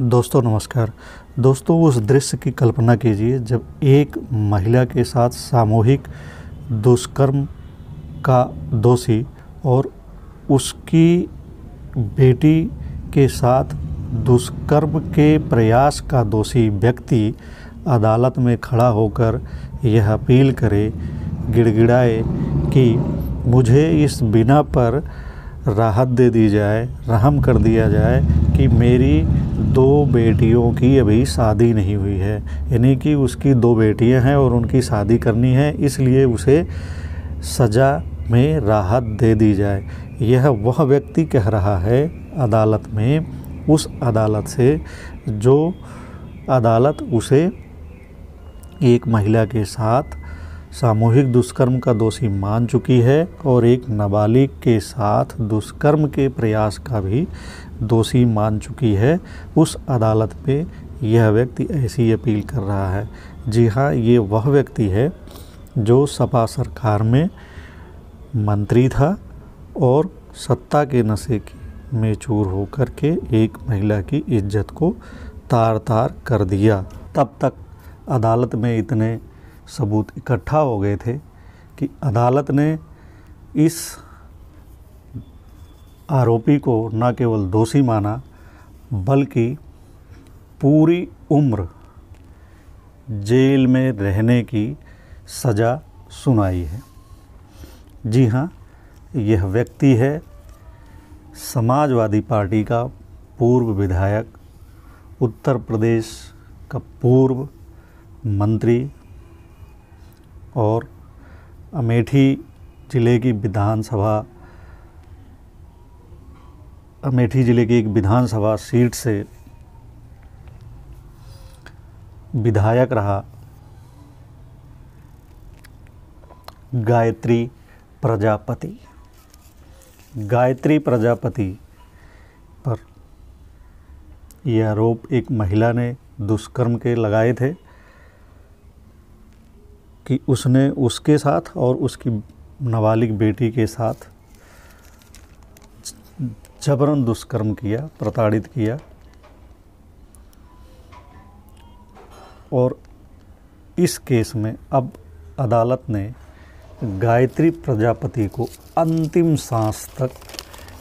दोस्तों, नमस्कार। दोस्तों, उस दृश्य की कल्पना कीजिए जब एक महिला के साथ सामूहिक दुष्कर्म का दोषी और उसकी बेटी के साथ दुष्कर्म के प्रयास का दोषी व्यक्ति अदालत में खड़ा होकर यह अपील करे, गिड़गिड़ाए कि मुझे इस बिना पर राहत दे दी जाए, रहम कर दिया जाए कि मेरी दो बेटियों की अभी शादी नहीं हुई है। यानी कि उसकी दो बेटियाँ हैं और उनकी शादी करनी है, इसलिए उसे सज़ा में राहत दे दी जाए। यह वह व्यक्ति कह रहा है अदालत में, उस अदालत से, जो अदालत उसे एक महिला के साथ सामूहिक दुष्कर्म का दोषी मान चुकी है और एक नाबालिग के साथ दुष्कर्म के प्रयास का भी दोषी मान चुकी है, उस अदालत में यह व्यक्ति ऐसी अपील कर रहा है। जी हाँ ये वह व्यक्ति है जो सपा सरकार में मंत्री था और सत्ता के नशे की चूर होकर के एक महिला की इज़्ज़त को तार तार कर दिया। तब तक अदालत में इतने सबूत इकट्ठा हो गए थे कि अदालत ने इस आरोपी को न केवल दोषी माना, बल्कि पूरी उम्र जेल में रहने की सज़ा सुनाई है। जी हाँ यह व्यक्ति है समाजवादी पार्टी का पूर्व विधायक, उत्तर प्रदेश का पूर्व मंत्री और अमेठी ज़िले की विधानसभा अमेठी ज़िले की एक विधानसभा सीट से विधायक रहा गायत्री प्रजापति। गायत्री प्रजापति पर यह आरोप एक महिला ने दुष्कर्म के लगाए थे कि उसने उसके साथ और उसकी नाबालिग बेटी के साथ जबरन दुष्कर्म किया, प्रताड़ित किया और इस केस में अब अदालत ने गायत्री प्रजापति को अंतिम सांस तक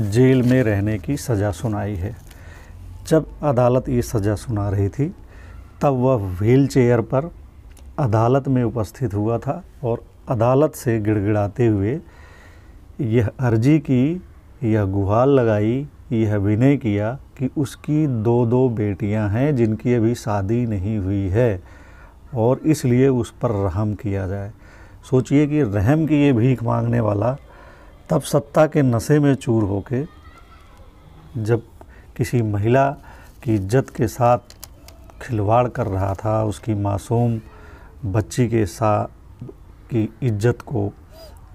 जेल में रहने की सज़ा सुनाई है। जब अदालत ये सज़ा सुना रही थी, तब वह व्हील चेयर पर अदालत में उपस्थित हुआ था और अदालत से गिड़गिड़ाते हुए यह अर्जी की यह गुहार लगाई, यह विनय किया कि उसकी दो दो बेटियाँ हैं जिनकी अभी शादी नहीं हुई है और इसलिए उस पर रहम किया जाए। सोचिए कि रहम की ये भीख मांगने वाला तब सत्ता के नशे में चूर होके जब किसी महिला की इज़्ज़त के साथ खिलवाड़ कर रहा था, उसकी मासूम बच्ची के साथ की इज़्ज़त को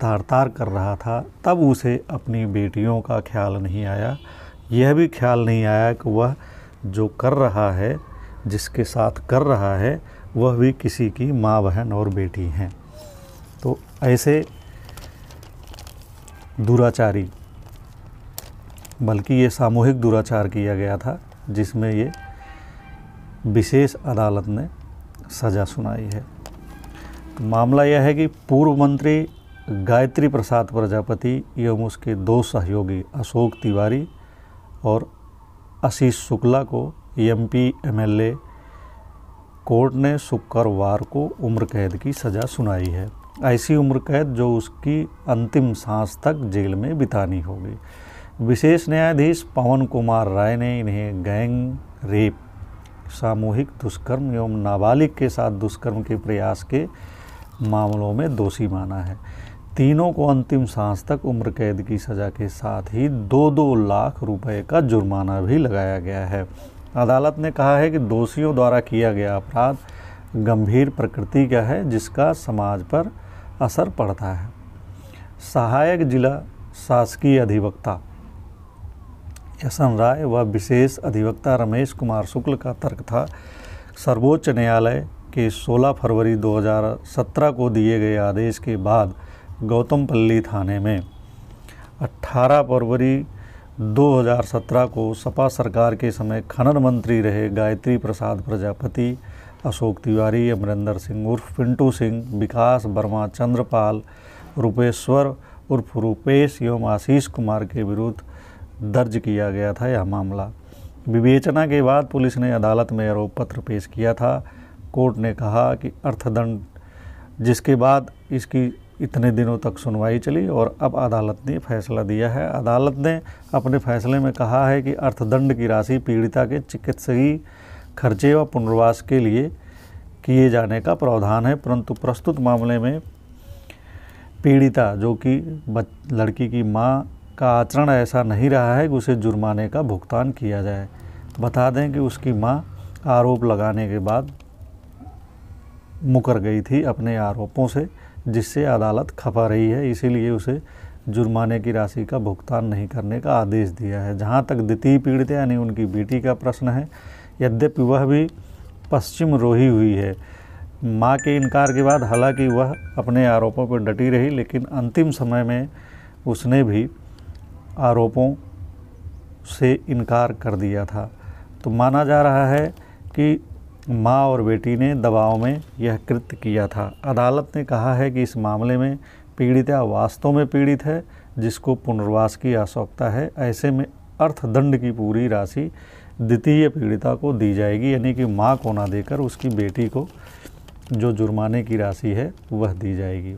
तार तार कर रहा था, तब उसे अपनी बेटियों का ख्याल नहीं आया। यह भी ख्याल नहीं आया कि वह जो कर रहा है, जिसके साथ कर रहा है, वह भी किसी की माँ, बहन और बेटी हैं। तो ऐसे दुराचारी, बल्कि ये सामूहिक दुराचार किया गया था, जिसमें ये विशेष अदालत ने सज़ा सुनाई है। तो मामला यह है कि पूर्व मंत्री गायत्री प्रसाद प्रजापति एवं उसके दो सहयोगी अशोक तिवारी और आशीष शुक्ला को एम एमपी, एमएलए कोर्ट ने शुक्रवार को उम्र कैद की सज़ा सुनाई है। ऐसी उम्र कैद जो उसकी अंतिम सांस तक जेल में बितानी होगी। विशेष न्यायाधीश पवन कुमार राय ने इन्हें गैंग, रेप, सामूहिक दुष्कर्म एवं नाबालिग के साथ दुष्कर्म के प्रयास के मामलों में दोषी माना है। तीनों को अंतिम सांस तक उम्र कैद की सज़ा के साथ ही दो दो लाख रुपए का जुर्माना भी लगाया गया है। अदालत ने कहा है कि दोषियों द्वारा किया गया अपराध गंभीर प्रकृति का है, जिसका समाज पर असर पड़ता है। सहायक जिला शासकीय अधिवक्ता यशन राय व विशेष अधिवक्ता रमेश कुमार शुक्ल का तर्क था। सर्वोच्च न्यायालय के 16 फरवरी 2017 को दिए गए आदेश के बाद गौतमपल्ली थाने में। 18 फरवरी 2017 को सपा सरकार के समय खनन मंत्री रहे गायत्री प्रसाद प्रजापति, अशोक तिवारी, अमरिंदर सिंह उर्फ़ पिंटू सिंह, विकास वर्मा चंद्रपाल, रूपेश्वर उर्फ़ रूपेश एवं आशीष कुमार के विरुद्ध दर्ज किया गया था यह मामला। विवेचना के बाद पुलिस ने अदालत में आरोप पत्र पेश किया था। कोर्ट ने कहा कि अर्थदंड जिसके बाद इसकी इतने दिनों तक सुनवाई चली और अब अदालत ने फैसला दिया है। अदालत ने अपने फैसले में कहा है कि अर्थदंड की राशि पीड़िता के चिकित्सकीय खर्चे व पुनर्वास के लिए किए जाने का प्रावधान है, परंतु प्रस्तुत मामले में पीड़िता, जो कि लड़की की माँ का आचरण ऐसा नहीं रहा है कि उसे जुर्माने का भुगतान किया जाए। बता दें कि उसकी माँ आरोप लगाने के बाद मुकर गई थी अपने आरोपों से। जिससे अदालत खपा रही है, इसीलिए उसे जुर्माने की राशि का भुगतान नहीं करने का आदेश दिया है। जहाँ तक द्वितीय पीड़ित यानी उनकी बेटी का प्रश्न है, यद्यपि वह भी पश्चिम रोही हुई है। माँ के इनकार के बाद हालाँकि वह अपने आरोपों पर डटी रही, लेकिन अंतिम समय में उसने भी आरोपों से इनकार कर दिया था। तो माना जा रहा है कि माँ और बेटी ने दबाव में यह कृत्य किया था। अदालत ने कहा है कि इस मामले में पीड़िता वास्तव में पीड़ित है, जिसको पुनर्वास की आवश्यकता है। ऐसे में अर्थदंड की पूरी राशि द्वितीय पीड़िता को दी जाएगी, यानी कि माँ को ना देकर उसकी बेटी को जो जुर्माने की राशि है, वह दी जाएगी।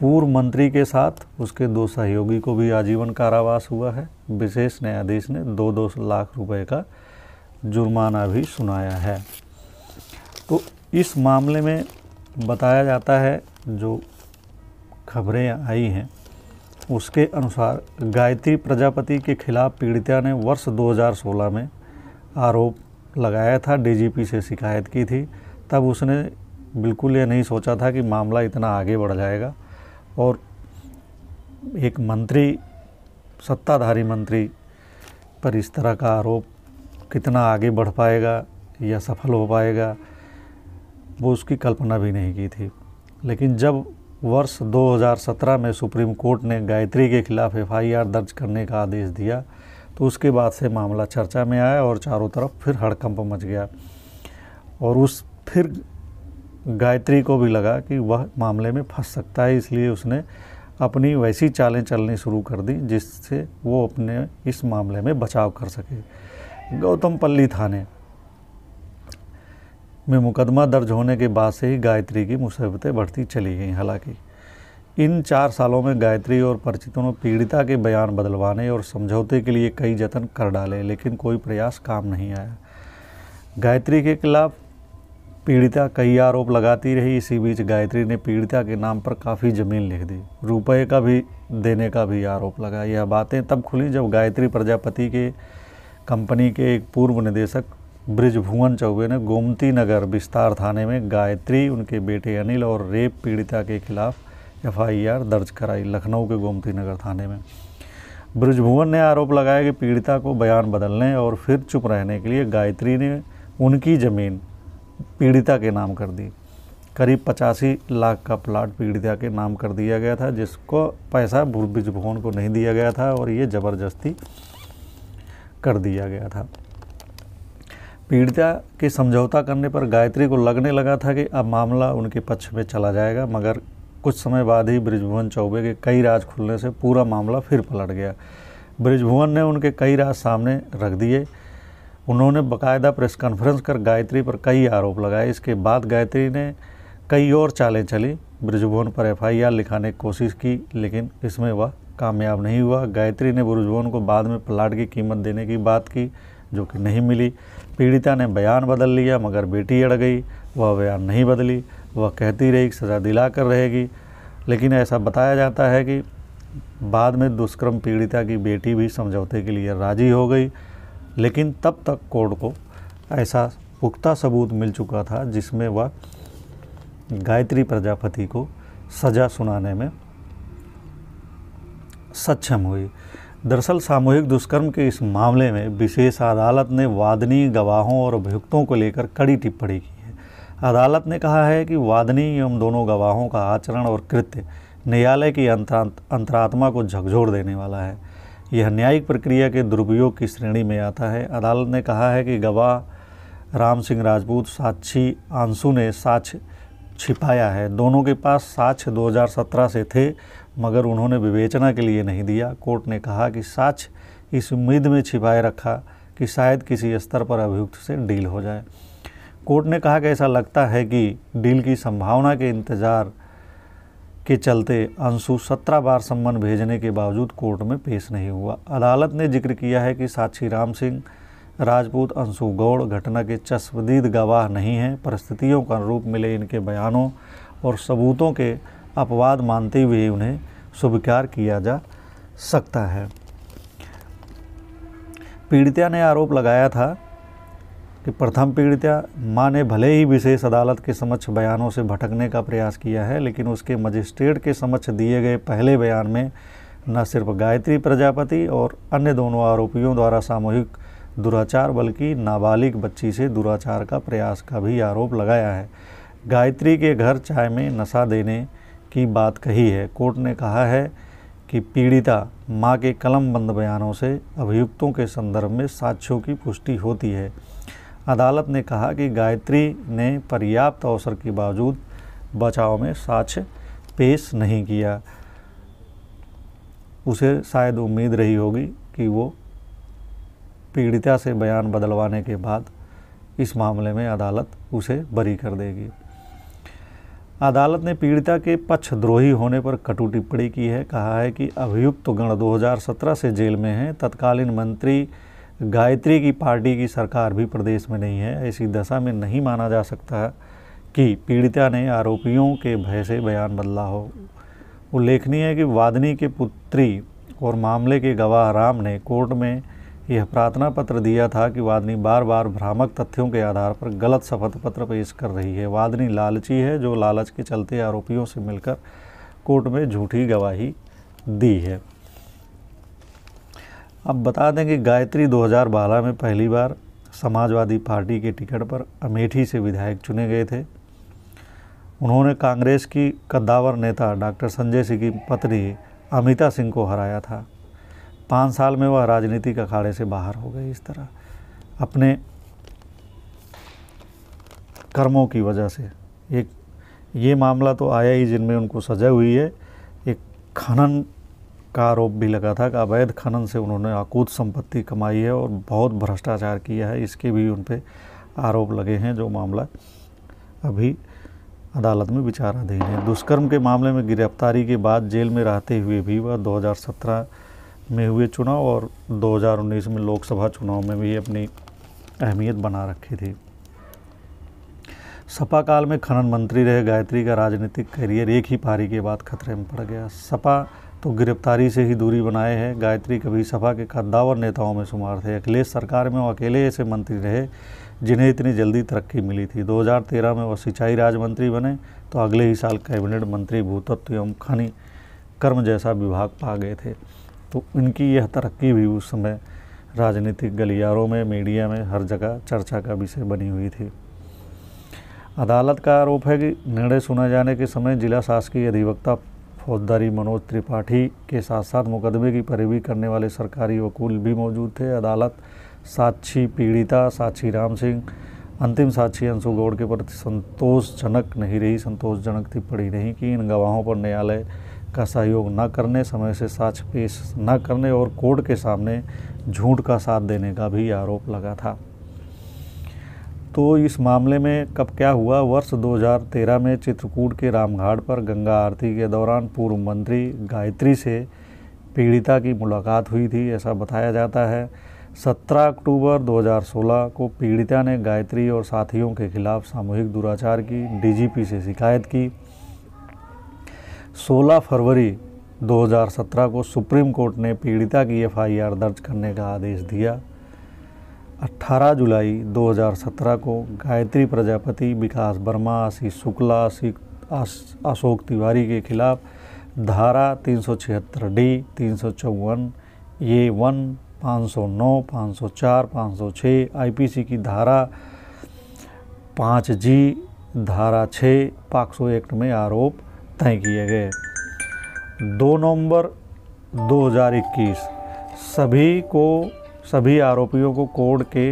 पूर्व मंत्री के साथ उसके दो सहयोगी को भी आजीवन कारावास हुआ है। विशेष न्यायाधीश ने दो दो लाख रुपए का जुर्माना भी सुनाया है। तो इस मामले में बताया जाता है जो खबरें आई हैं, उसके अनुसार गायत्री प्रजापति के खिलाफ पीड़िता ने वर्ष 2016 में आरोप लगाया था, डीजीपी से शिकायत की थी। तब उसने बिल्कुल ये नहीं सोचा था कि मामला इतना आगे बढ़ जाएगा और एक मंत्री, सत्ताधारी मंत्री पर इस तरह का आरोप कितना आगे बढ़ पाएगा या सफल हो पाएगा, वो उसकी कल्पना भी नहीं की थी। लेकिन जब वर्ष 2017 में सुप्रीम कोर्ट ने गायत्री के खिलाफ एफआईआर दर्ज करने का आदेश दिया तो उसके बाद से मामला चर्चा में आया और चारों तरफ़ फिर हड़कंप मच गया। और उस फिर गायत्री को भी लगा कि वह मामले में फंस सकता है, इसलिए उसने अपनी वैसी चालें चलनी शुरू कर दी, जिससे वो अपने इस मामले में बचाव कर सके। गौतम पल्ली थाने में मुकदमा दर्ज होने के बाद से ही गायत्री की मुसीबतें बढ़ती चली गई। हालाँकि इन चार सालों में गायत्री और परिचितों ने पीड़िता के बयान बदलवाने और समझौते के लिए कई जतन कर डाले, लेकिन कोई प्रयास काम नहीं आया। गायत्री के खिलाफ पीड़िता कई आरोप लगाती रही। इसी बीच गायत्री ने पीड़िता के नाम पर काफ़ी ज़मीन लिख दी। रुपए का भी, देने का भी आरोप लगा। यह बातें तब खुली जब गायत्री प्रजापति के कंपनी के एक पूर्व निदेशक ब्रिजभुवन चौबे ने गोमती नगर विस्तार थाने में गायत्री, उनके बेटे अनिल और रेप पीड़िता के खिलाफ एफआईआर दर्ज कराई लखनऊ के गोमती नगर थाने में। ब्रिजभुवन ने आरोप लगाया कि पीड़िता को बयान बदलने और फिर चुप रहने के लिए गायत्री ने उनकी ज़मीन पीड़िता के नाम कर दी। करीब पचासी लाख का प्लाट पीड़िता के नाम कर दिया गया था, जिसको पैसा ब्रिजभुवन को नहीं दिया गया था और ये ज़बरदस्ती कर दिया गया था। पीड़िता के समझौता करने पर गायत्री को लगने लगा था कि अब मामला उनके पक्ष में चला जाएगा, मगर कुछ समय बाद ही ब्रिजभुवन चौबे के कई राज खुलने से पूरा मामला फिर पलट गया। ब्रिजभुवन ने उनके कई राज सामने रख दिए। उन्होंने बकायदा प्रेस कॉन्फ्रेंस कर गायत्री पर कई आरोप लगाए। इसके बाद गायत्री ने कई और चालें चली। ब्रिजभुवन पर एफआईआर लिखाने की कोशिश की, लेकिन इसमें वह कामयाब नहीं हुआ। गायत्री ने ब्रिजभुवन को बाद में प्लाट की कीमत देने की बात की, जो कि नहीं मिली। पीड़िता ने बयान बदल लिया, मगर बेटी अड़ गई। वह बयान नहीं बदली। वह कहती रही, सज़ा दिला कर रहेगी। लेकिन ऐसा बताया जाता है कि बाद में दुष्कर्म पीड़िता की बेटी भी समझौते के लिए राज़ी हो गई। लेकिन तब तक कोर्ट को ऐसा पुख्ता सबूत मिल चुका था, जिसमें वह गायत्री प्रजापति को सज़ा सुनाने में सक्षम हुई। दरअसल, सामूहिक दुष्कर्म के इस मामले में विशेष अदालत ने वादनी गवाहों और अभियुक्तों को लेकर कड़ी टिप्पणी की है। अदालत ने कहा है कि वादनी एवं दोनों गवाहों का आचरण और कृत्य न्यायालय की अंतरात्मा को झकझोर देने वाला है। यह न्यायिक प्रक्रिया के दुरुपयोग की श्रेणी में आता है। अदालत ने कहा है कि गवाह राम सिंह राजपूत साक्षी आँसू ने साक्ष्य छिपाया है। दोनों के पास साक्ष्य 2017 से थे मगर उन्होंने विवेचना के लिए नहीं दिया। कोर्ट ने कहा कि साक्ष्य इस उम्मीद में छिपाए रखा कि शायद किसी स्तर पर अभियुक्त से डील हो जाए। कोर्ट ने कहा कि ऐसा लगता है कि डील की संभावना के इंतज़ार के चलते अंशु सत्रह बार सम्मन भेजने के बावजूद कोर्ट में पेश नहीं हुआ। अदालत ने ज़िक्र किया है कि साक्षी राम सिंह, राजपूत अंशु गौड़ घटना के चश्मदीद गवाह नहीं हैं। परिस्थितियों का अनुरूप मिले इनके बयानों और सबूतों के अपवाद मानते हुए उन्हें स्वीकार किया जा सकता है। पीड़िता ने आरोप लगाया था कि प्रथम पीड़िता माँ ने भले ही विशेष अदालत के समक्ष बयानों से भटकने का प्रयास किया है, लेकिन उसके मजिस्ट्रेट के समक्ष दिए गए पहले बयान में न सिर्फ़ गायत्री प्रजापति और अन्य दोनों आरोपियों द्वारा सामूहिक दुराचार, बल्कि नाबालिग बच्ची से दुराचार का प्रयास का भी आरोप लगाया है। गायत्री के घर चाय में नशा देने की बात कही है। कोर्ट ने कहा है कि पीड़िता माँ के कलम बंद बयानों से अभियुक्तों के संदर्भ में साक्ष्यों की पुष्टि होती है। अदालत ने कहा कि गायत्री ने पर्याप्त अवसर के बावजूद बचाव में साक्ष्य पेश नहीं किया। उसे शायद उम्मीद रही होगी कि वो पीड़िता से बयान बदलवाने के बाद इस मामले में अदालत उसे बरी कर देगी। अदालत ने पीड़िता के पक्षद्रोही होने पर कटु टिप्पणी की है। कहा है कि अभियुक्त गण 2017 से जेल में हैं। तत्कालीन मंत्री गायत्री की पार्टी की सरकार भी प्रदेश में नहीं है। ऐसी दशा में नहीं माना जा सकता कि पीड़िता ने आरोपियों के भय से बयान बदला हो। उल्लेखनीय है कि वादनी के पुत्री और मामले के गवाह राम ने कोर्ट में यह प्रार्थना पत्र दिया था कि वादनी बार बार भ्रामक तथ्यों के आधार पर गलत शपथ पत्र पेश कर रही है। वादनी लालची है, जो लालच के चलते आरोपियों से मिलकर कोर्ट में झूठी गवाही दी है। अब बता दें कि गायत्री 2012 में पहली बार समाजवादी पार्टी के टिकट पर अमेठी से विधायक चुने गए थे। उन्होंने कांग्रेस की कद्दावर नेता डॉक्टर संजय सिंह की पत्नी अमिता सिंह को हराया था। पाँच साल में वह राजनीतिक अखाड़े से बाहर हो गए इस तरह। अपने कर्मों की वजह से। एक, ये मामला तो आया ही जिनमें उनको सजा हुई है। एक खनन का आरोप भी लगा था कि अवैध खनन से उन्होंने आकूत संपत्ति कमाई है और बहुत भ्रष्टाचार किया है। इसके भी उन पर आरोप लगे हैं जो मामला अभी अदालत में विचाराधीन है। दुष्कर्म के मामले में गिरफ्तारी के बाद जेल में रहते हुए भी वह 2017 में हुए चुनाव और 2019 में लोकसभा चुनाव में भी अपनी अहमियत बना रखी थी। सपा काल में खनन मंत्री रहे, गायत्री का राजनीतिक करियर एक ही पारी के बाद खतरे में पड़ गया। सपा तो गिरफ्तारी से ही दूरी बनाए हैं। गायत्री कभी सपा के कद्दावर नेताओं में शुमार थे। अखिलेश सरकार में वो अकेले ऐसे मंत्री रहे, जिन्हें इतनी जल्दी तरक्की मिली थी। 2013 में वो सिंचाई राज्य मंत्री बने तो अगले ही साल कैबिनेट मंत्री, भूतत्व एवं खनि कर्म जैसा विभाग पा गए थे। तो इनकी यह तरक्की भी उस समय राजनीतिक गलियारों में, मीडिया में हर जगह चर्चा का विषय बनी हुई थी। अदालत का आरोप है कि निर्णय सुना जाने के समय जिला शासकीय अधिवक्ता फौजदारी मनोज त्रिपाठी के साथ साथ मुकदमे की पैरवी करने वाले सरकारी वकूल भी मौजूद थे। अदालत साक्षी पीड़िता साक्षी राम सिंह, अंतिम साक्षी अंशु गौड़ के प्रति संतोषजनक नहीं रही, संतोषजनक टिप्पणी नहीं की। इन गवाहों पर न्यायालय का सहयोग न करने, समय से साक्ष्य पेश न करने और कोर्ट के सामने झूठ का साथ देने का भी आरोप लगा था। तो इस मामले में कब क्या हुआ? वर्ष 2013 में चित्रकूट के रामघाट पर गंगा आरती के दौरान पूर्व मंत्री गायत्री से पीड़िता की मुलाकात हुई थी, ऐसा बताया जाता है। 17 अक्टूबर 2016 को पीड़िता ने गायत्री और साथियों के खिलाफ सामूहिक दुराचार की, डीजीपी से शिकायत की। 16 फरवरी 2017 को सुप्रीम कोर्ट ने पीड़िता की एफआईआर दर्ज करने का आदेश दिया। 18 जुलाई 2017 को गायत्री प्रजापति विकास वर्मा, आशीष शुक्ला अशोक तिवारी के खिलाफ धारा तीन सौ छिहत्तर डी, तीन सौ चौवन, ए वन, पाँच सौ नौ, पाँच सौ चार, पाँच सौ छः आई की धारा पाँच जी, धारा छः पाक्सो एक्ट में आरोप तय किए गए। दो नवंबर 2021 सभी को, सभी आरोपियों को कोर्ट के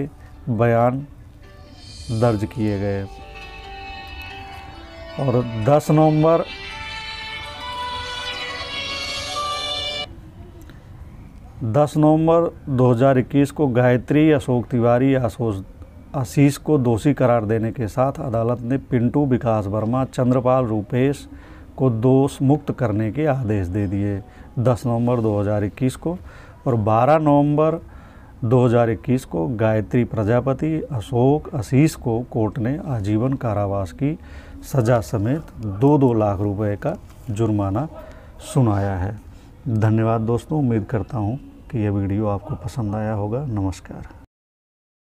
बयान दर्ज किए गए। और 10 नवंबर दस नवंबर 2021 को गायत्री अशोक तिवारी आशीष को दोषी करार देने के साथ अदालत ने पिंटू विकास वर्मा, चंद्रपाल रूपेश को दोष मुक्त करने के आदेश दे दिए। 10 नवंबर 2021 को और 12 नवंबर 2021 को गायत्री प्रजापति अशोक आशीष को कोर्ट ने आजीवन कारावास की सज़ा समेत दो दो लाख रुपए का जुर्माना सुनाया है। धन्यवाद दोस्तों, उम्मीद करता हूँ कि यह वीडियो आपको पसंद आया होगा। नमस्कार।